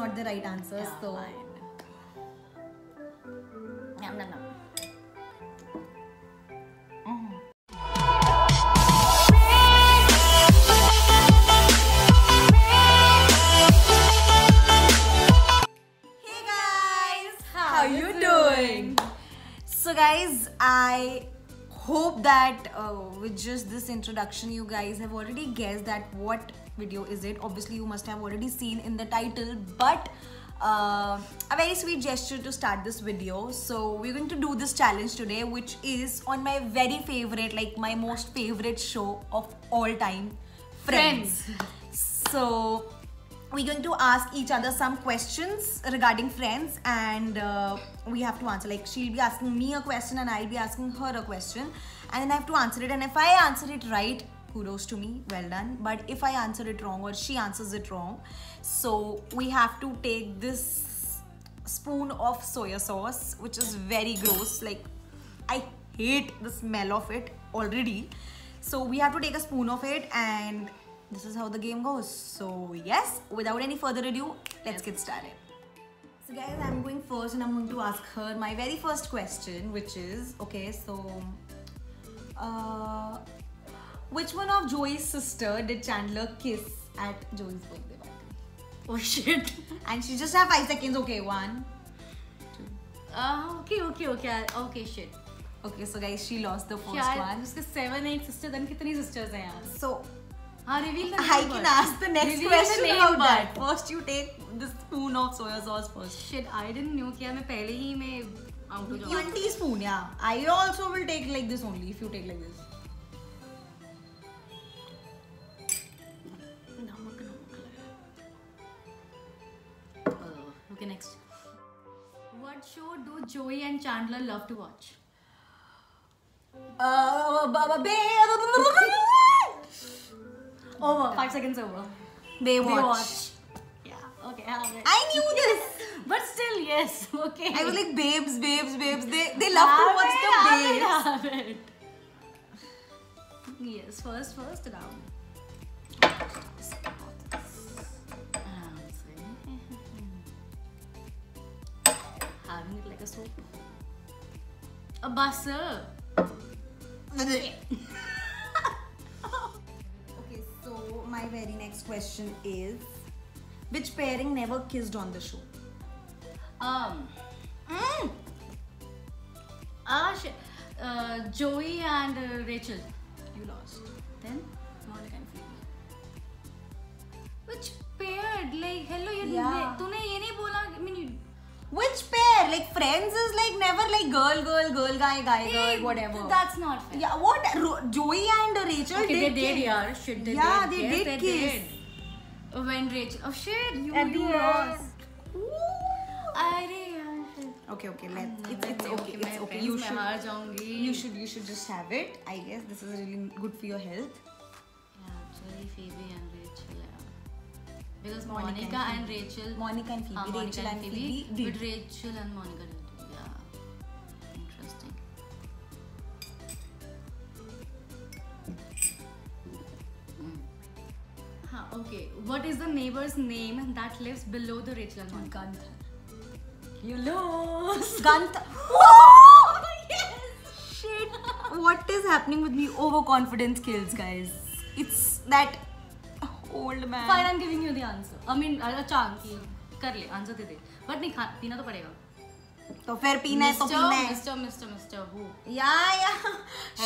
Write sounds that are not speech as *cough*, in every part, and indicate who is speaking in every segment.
Speaker 1: not the right answer.
Speaker 2: Yeah,
Speaker 1: so
Speaker 2: fine. Yum, yum, yum.
Speaker 1: Hey guys,
Speaker 2: How you doing?
Speaker 1: So guys, I hope that uh, with just this introduction, you guys have already guessed that what video is it. Obviously, you must have already seen in the title, but uh, a very sweet gesture to start this video. So we're going to do this challenge today, which is on my very favorite, like my most favorite show of all time, Friends. So we're going to ask each other some questions regarding friends and uh, we have to answer. Like she'll be asking me a question and i'll be asking her a question. And then i have to answer it. And if i answer it right kudos to me. Well done. But if i answer it wrong or she answers it wrong so we have to take this spoon of soya sauce which is very gross. Like i hate the smell of it already. So we have to take a spoon of it and this is how the game goes so yes without any further ado let's get started so guys i'm going first and i'm going to ask her my very first question which is okay so uh which one of joey's sister did chandler kiss at joey's birthday party
Speaker 2: Oh shit. *laughs*
Speaker 1: and she just have five seconds okay one
Speaker 2: Uh, okay, okay, okay. Okay, shit.
Speaker 1: okay so guys she lost the first
Speaker 2: यार
Speaker 1: one
Speaker 2: उसके seven eight sisters then कितनी sisters हैं यार?
Speaker 1: so
Speaker 2: हाँ reveal the
Speaker 1: I
Speaker 2: name
Speaker 1: can
Speaker 2: but.
Speaker 1: ask the next
Speaker 2: Reveal the
Speaker 1: question
Speaker 2: name
Speaker 1: about
Speaker 2: but.
Speaker 1: that. First, you take the spoon of soya sauce first.
Speaker 2: Shit, I didn't know क्या मैं पहले ही मैं out हो
Speaker 1: One
Speaker 2: जाऊँ.
Speaker 1: teaspoon, yeah. I also will take like this only if you take like this.
Speaker 2: नमक नमक लगा. Uh, okay, next. What show do Joey and Chandler love to watch?
Speaker 1: Uh, ba- ba- ba-
Speaker 2: over. Five seconds over.
Speaker 1: They
Speaker 2: They
Speaker 1: watch.
Speaker 2: watch. Yeah. Okay. I have it.
Speaker 1: I knew this.
Speaker 2: But still, yes. *laughs* Okay.
Speaker 1: I was like babes, babes, babes. They they love to watch the babes.
Speaker 2: Have it, have it. Yes, first, first round. Having it like a soap. A buzzer.
Speaker 1: Very next question is, which pairing never kissed on the show?
Speaker 2: Um. Mm. Ah. Uh, Joey and uh, Rachel.
Speaker 1: You lost.
Speaker 2: Then Monica and Phoebe. Which paired? Like, hello, you
Speaker 1: Yeah friends is like never like girl, girl, girl, guy, guy,
Speaker 2: hey,
Speaker 1: girl, whatever.
Speaker 2: That's not fair.
Speaker 1: Yeah, what? Joey and Rachel
Speaker 2: okay,
Speaker 1: did.
Speaker 2: They did,
Speaker 1: kiss.
Speaker 2: yeah. Shit, they
Speaker 1: yeah,
Speaker 2: did.
Speaker 1: Yeah,
Speaker 2: they
Speaker 1: did kiss.
Speaker 2: Did. When Rachel. Oh shit, you,
Speaker 1: At
Speaker 2: you lost. I
Speaker 1: okay okay let's it's, it's okay,
Speaker 2: okay
Speaker 1: it's okay you should you should you should just have it i guess this is really good for your health
Speaker 2: yeah actually phoebe and rachel because
Speaker 1: Monica and
Speaker 2: Monica and Rachel.
Speaker 1: Monica and Phoebe.
Speaker 2: Uh, Monica
Speaker 1: Rachel and Phoebe.
Speaker 2: But. Rachel and Monica did. Yeah. Interesting. Huh, okay. What is the neighbor's name that lives below the Rachel and Monica? You lose. *laughs*
Speaker 1: Gunther. *laughs* Oh, yes. Shit. What is happening with me? Overconfidence kills, guys. It's that old man.
Speaker 2: Fine, I'm giving you the answer. I mean, a chance. कि कर ले answer they they but नहीं खा पीना तो पड़ेगा
Speaker 1: तो फिर पीना है तो पीना है।
Speaker 2: मिस्टर मिस्टर मिस्टर हु
Speaker 1: या या।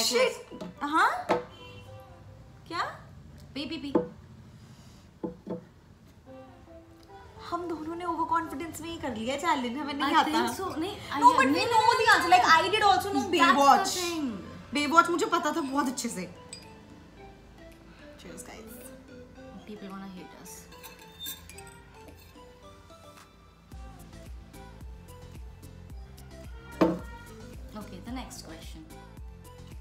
Speaker 1: शिट हाँ? क्या?
Speaker 2: पी पी पी
Speaker 1: हम दोनों ने ओवर कॉन्फिडेंस में ही कर लिया चैलेंज हमें नहीं
Speaker 2: I
Speaker 1: आता।
Speaker 2: so. नहीं,
Speaker 1: no but we know the answer like I
Speaker 2: did also
Speaker 1: know
Speaker 2: Baywatch.
Speaker 1: Baywatch मुझे पता था बहुत अच्छे से।
Speaker 2: People wanna hate us. Okay, the next question.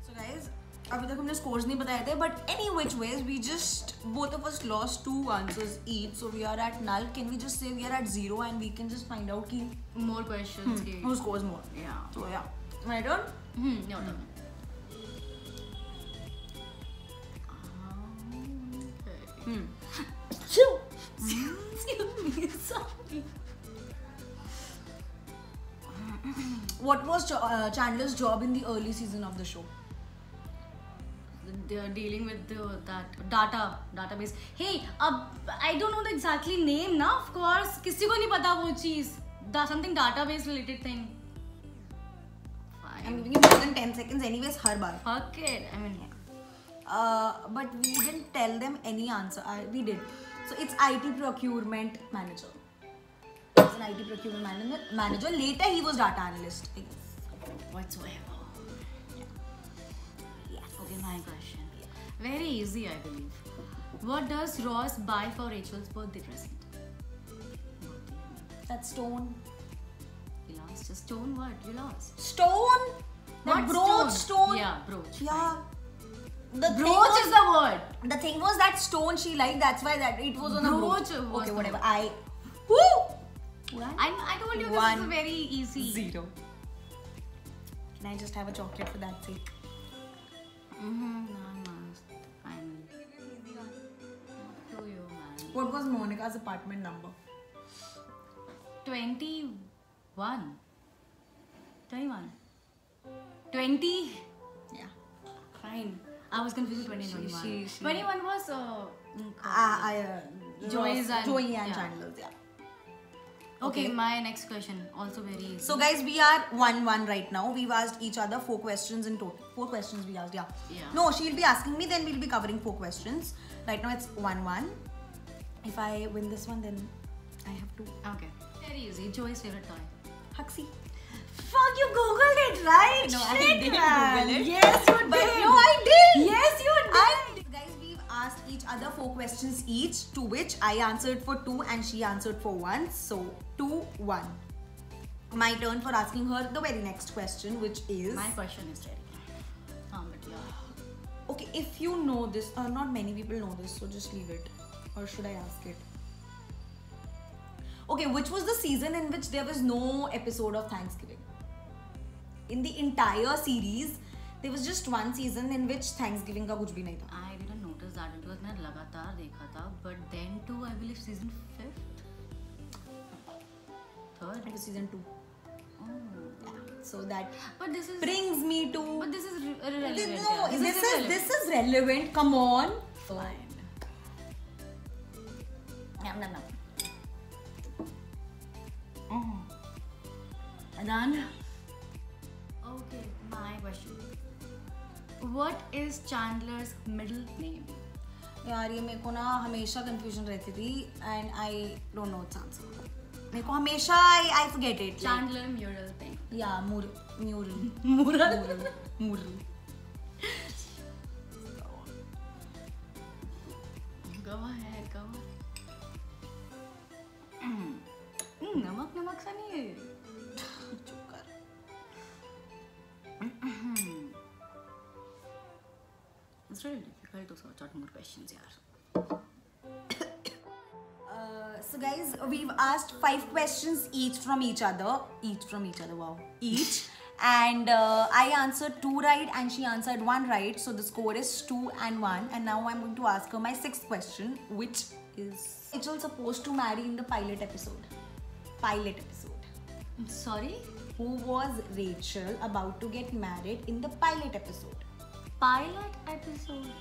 Speaker 1: so guys अभी तक हमने scores नहीं बताए थे but any which ways we just both of us lost two answers each so we are at null can we just say we are at zero and we can just find out ki
Speaker 2: More questions. okay.
Speaker 1: who scores more
Speaker 2: Yeah.
Speaker 1: so yeah my turn
Speaker 2: Hmm. No,
Speaker 1: Mm.
Speaker 2: Excuse me, sorry.
Speaker 1: what was uh, Chandler's job in the early season of the show?
Speaker 2: They're uh, dealing with the, that data, database. Hey, I don't know the exactly name, Now, Of course, किसी को नहीं पता वो चीज. Something database related thing. Fine.
Speaker 1: I'm giving you more than 10 seconds anyways her
Speaker 2: bar. Okay. I mean. Yeah.
Speaker 1: Uh, but we didn't tell them any answer. I, we did. So it's IT procurement manager. He's an IT procurement manager. Manager. Later he was data analyst. I guess.
Speaker 2: whatsoever.
Speaker 1: Yes.
Speaker 2: Okay, my question. Very easy, I believe. What does Ross buy for Rachel's birthday present?
Speaker 1: That stone.
Speaker 2: You lost. A stone what? You lost.
Speaker 1: Stone. That
Speaker 2: What
Speaker 1: brooch stone.
Speaker 2: Yeah, brooch.
Speaker 1: Yeah. The
Speaker 2: Brooch
Speaker 1: was-
Speaker 2: is the word.
Speaker 1: The thing was that stone she liked. That's why that it was on a
Speaker 2: Brooch
Speaker 1: brooch. Okay, whatever. I. Woo. One.
Speaker 2: I, I told you this
Speaker 1: One.
Speaker 2: is very easy.
Speaker 1: Zero. Can I just have a chocolate for that sake?
Speaker 2: Mm-hmm. No, no. Finally. To you, man.
Speaker 1: What was Monica's apartment number?
Speaker 2: 21. 21. 20.
Speaker 1: Yeah.
Speaker 2: Fine. I was confused with 20 and 21.
Speaker 1: she- she-
Speaker 2: 21 was. Uh, mm,
Speaker 1: Ah, I, uh,
Speaker 2: Joey's and-
Speaker 1: Joey and
Speaker 2: yeah.
Speaker 1: Chandler's, yeah.
Speaker 2: okay,
Speaker 1: okay.
Speaker 2: my next question. Also very easy.
Speaker 1: So guys, we are one one right now. We've asked each other four questions in total. Four questions we asked, yeah.
Speaker 2: Yeah.
Speaker 1: No, she'll be asking me, then we'll be covering four questions. Right now it's one one. If I win this one, then I have to.
Speaker 2: Okay. Very easy. Joey's favorite toy.
Speaker 1: Hugsy. Fuck, you googled it, right?
Speaker 2: No, I
Speaker 1: questions each to which I answered for two and she answered for one. So 2-1. My turn for asking her the very next question which is...
Speaker 2: My question is ready. Um.
Speaker 1: Okay, if you know this, uh, not many people know this, so just leave it. Or should I ask it? Okay, which was the season in which there was no episode of Thanksgiving? In the entire series, there was just one season in which Thanksgiving
Speaker 2: ka kuch bhi nahi tha. लगातार देखा था. But then too, I believe season fifth, third.
Speaker 1: It was season two.
Speaker 2: Oh.
Speaker 1: Yeah. So that
Speaker 2: But this is.
Speaker 1: brings me to.
Speaker 2: But this is re- irrelevant.
Speaker 1: no,
Speaker 2: yeah.
Speaker 1: this, this is
Speaker 2: irrelevant.
Speaker 1: this is relevant. Come on.
Speaker 2: fine.
Speaker 1: Yum, yum, yum.
Speaker 2: Done. Okay, my question. What is Chandler's middle name?
Speaker 1: यार ये मेरे को ना हमेशा confusion रहती थी and I don't know it's answer मेरे को हमेशा I I forget it
Speaker 2: Chandler mural thing.
Speaker 1: या mural
Speaker 2: mural.
Speaker 1: Mural mural
Speaker 2: Go ahead, go. Hmm, नमक नमक सा नहीं है Really difficult to search out more questions.
Speaker 1: Uh, so guys, we've asked five questions each from each other. Each from each other. Wow. Each. *laughs* And uh, I answered two right, and she answered one right. So the score is two and one. And now I'm going to ask her my sixth question, which is Rachel supposed to marry in the pilot episode? Pilot episode.
Speaker 2: I'm sorry?
Speaker 1: Who was Rachel about to get married in the pilot episode?
Speaker 2: Pilot episode.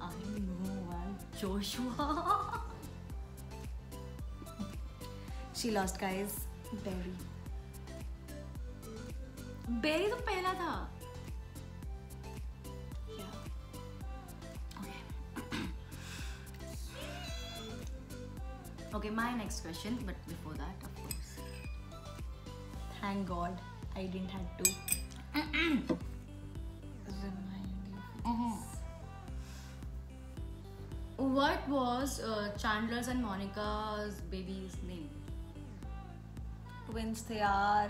Speaker 2: I know one. Joshua. *laughs*
Speaker 1: She lost, guys. Very.
Speaker 2: Berry तो पहला था
Speaker 1: Yeah.
Speaker 2: Okay. *clears throat* okay, my next question, but before that, of course.
Speaker 1: Thank God I didn't have to *clears throat* you.
Speaker 2: What was uh, Chandler's and Monica's baby's name?
Speaker 1: Twins they are.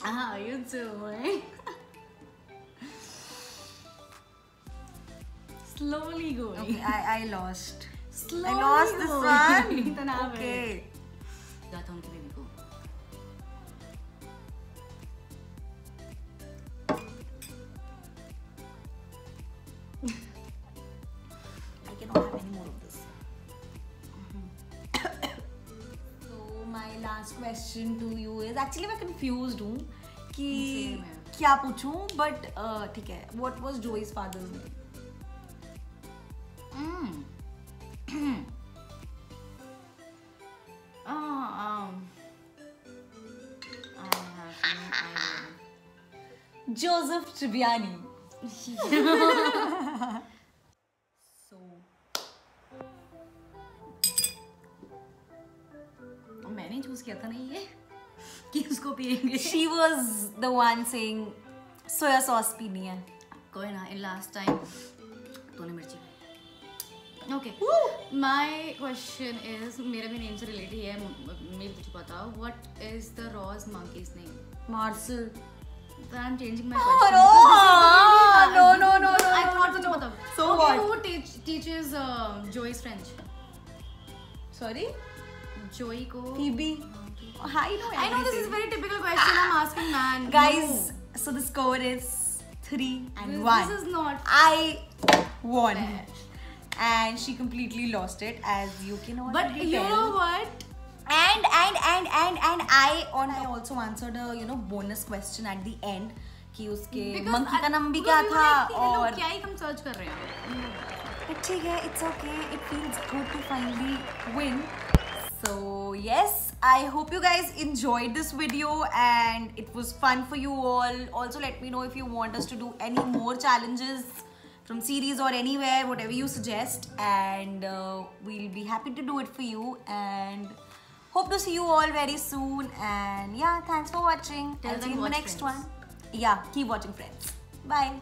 Speaker 2: How *laughs* are ah, you doing? Eh? Slowly going.
Speaker 1: Okay, I, I lost.
Speaker 2: Slowly
Speaker 1: I lost this
Speaker 2: going.
Speaker 1: one. *laughs* Okay. Question to you is actually मैं confuse हूँ कि क्या पूछूँ but uh, ठीक है what was Joey's father name Joseph Tribbiani. *laughs* *laughs* *laughs*
Speaker 2: मैंने choose किया था नहीं ये? कि उसको पिएँगे
Speaker 1: she was the one saying soya sauce पीनी है.
Speaker 2: कोई ना इन लास्ट टाइम तूने मिर्ची ओके माय क्वेश्चन इज़ मेरा भी नेम से रिलेटेड है मे तुझे पता what is the Ross's monkey's name
Speaker 1: Marcel.
Speaker 2: I am changing my
Speaker 1: Oh,
Speaker 2: question
Speaker 1: no, no, no, no, no,
Speaker 2: I
Speaker 1: no, no,
Speaker 2: तुझे
Speaker 1: no.
Speaker 2: पता
Speaker 1: So
Speaker 2: okay,
Speaker 1: what?
Speaker 2: who teach, teaches uh, Joey's French?
Speaker 1: Sorry?
Speaker 2: Joey को
Speaker 1: Phoebe I know
Speaker 2: I know this is
Speaker 1: everything.
Speaker 2: very typical question I'm asking man
Speaker 1: guys so the score is three and
Speaker 2: this,
Speaker 1: one
Speaker 2: this is not
Speaker 1: I won
Speaker 2: fair.
Speaker 1: and she completely lost it as you can already
Speaker 2: but you
Speaker 1: tell.
Speaker 2: know what
Speaker 1: and and and and and I on I also answered a you know bonus question at the end कि उसके monkey का नाम भी क्या था और
Speaker 2: क्या ही हम सर्च कर रहे हैं
Speaker 1: ठीक है it's okay it feels good to finally win so yes I hope you guys enjoyed this video and it was fun for you all. Also let me know if you want us to do any more challenges from series or anywhere whatever you suggest. And uh, we'll be happy to do it for you. And hope to see you all very soon. And yeah thanks for watching.
Speaker 2: Till
Speaker 1: I'll
Speaker 2: then,
Speaker 1: see you in the next
Speaker 2: Friends.
Speaker 1: one. Yeah keep watching friends. Bye